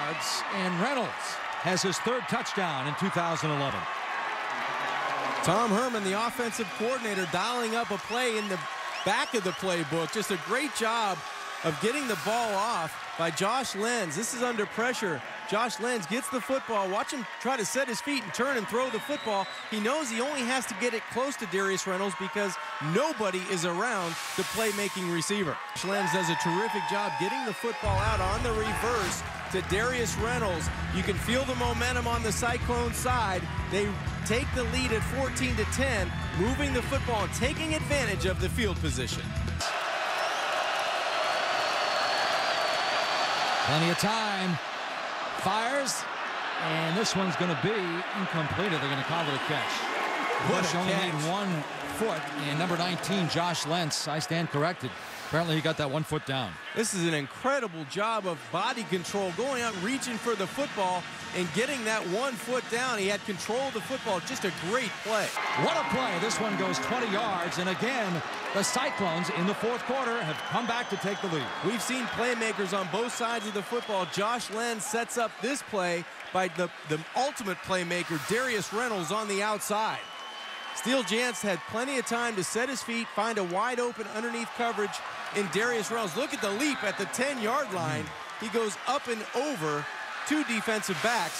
And Reynolds has his third touchdown in 2011. Tom Herman, the offensive coordinator, dialing up a play in the back of the playbook. Just a great job of getting the ball off by Josh Lenz. This is under pressure. Josh Lenz gets the football. Watch him try to set his feet and turn and throw the football. He knows he only has to get it close to Darius Reynolds because nobody is around the playmaking receiver. Josh Lenz does a terrific job getting the football out on the reverse to Darius Reynolds. You can feel the momentum on the Cyclone side. They take the lead at 14 to 10, moving the football taking advantage of the field position. Plenty of time. Fires. And this one's going to be incomplete. They're going to call it a catch. Bush only need one foot. And number 19, Josh Lenz. I stand corrected. Apparently he got that one foot down. This is an incredible job of body control, going out, reaching for the football, and getting that one foot down. He had control of the football. Just a great play. What a play. This one goes 20 yards. And again, the Cyclones in the fourth quarter have come back to take the lead. We've seen playmakers on both sides of the football. Josh Lenz sets up this play by the, the ultimate playmaker, Darius Reynolds, on the outside. Steele Jantz had plenty of time to set his feet, find a wide open underneath coverage in Darius Reynolds. Look at the leap at the 10-yard line. He goes up and over two defensive backs.